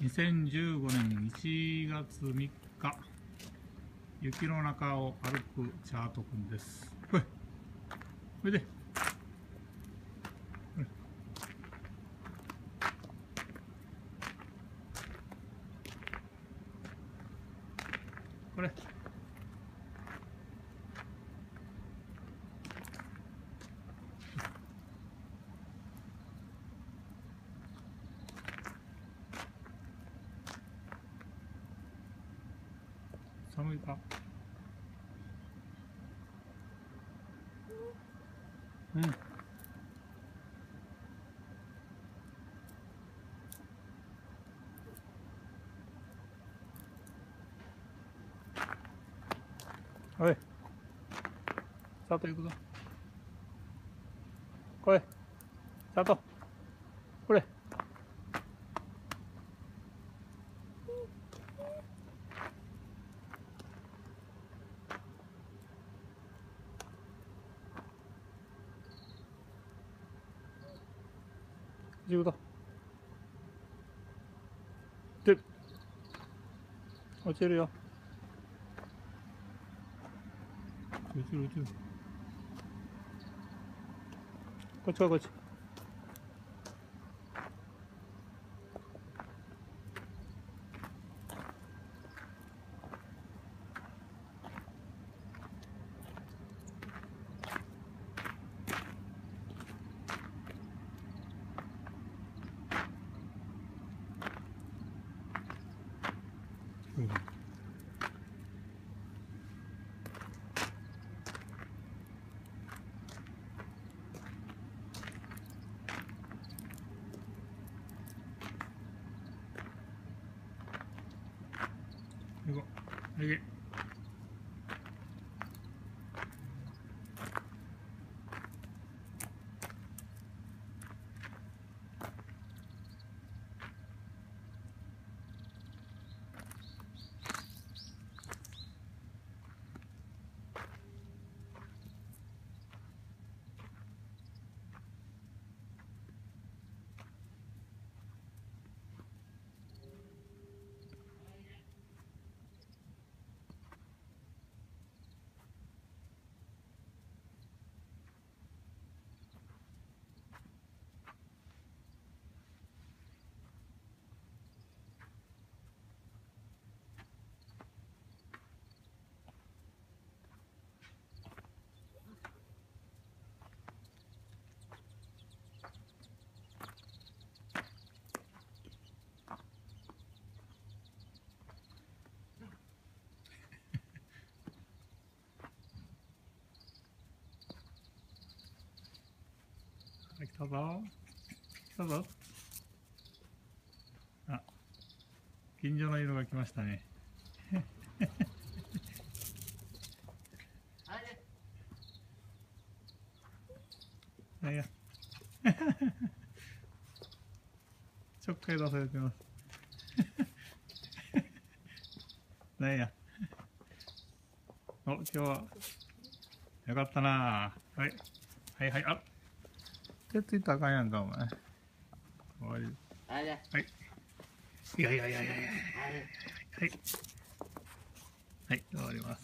2015年1月3日雪の中を歩くチャートくんです。ほい。ほいで。これ。寒いか。うん。おい。佐藤行くぞ。来い。佐藤これ。15度で落ちるよ落ちる落ちるこっち行こう。はい。はい、来たぞ。来たぞ。あ、近所の色が来ましたね。なんや。ちょっかい出されてます。なんや。お、今日は、よかったなはい。はいはい、あ手ついたらあかんやんか、お前。終わり。はい。いやいやいやいやいや。はい。はい、終わります。